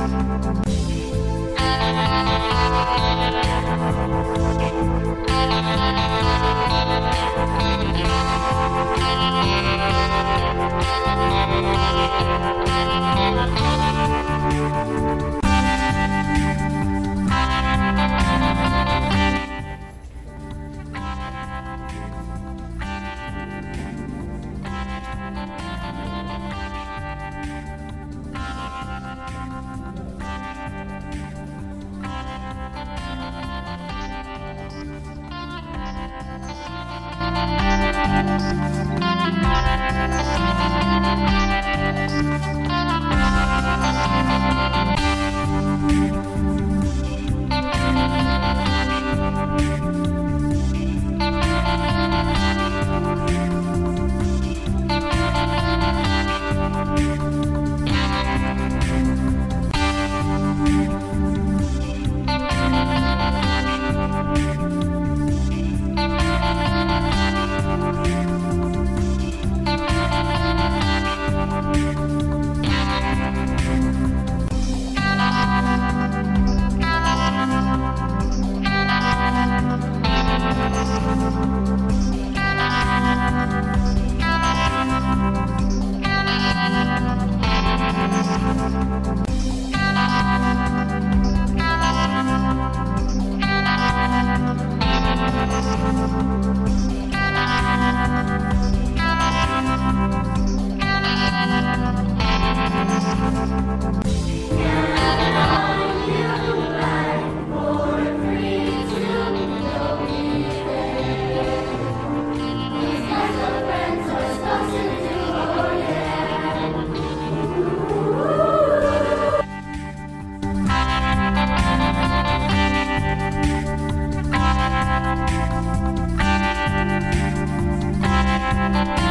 Thank Bye.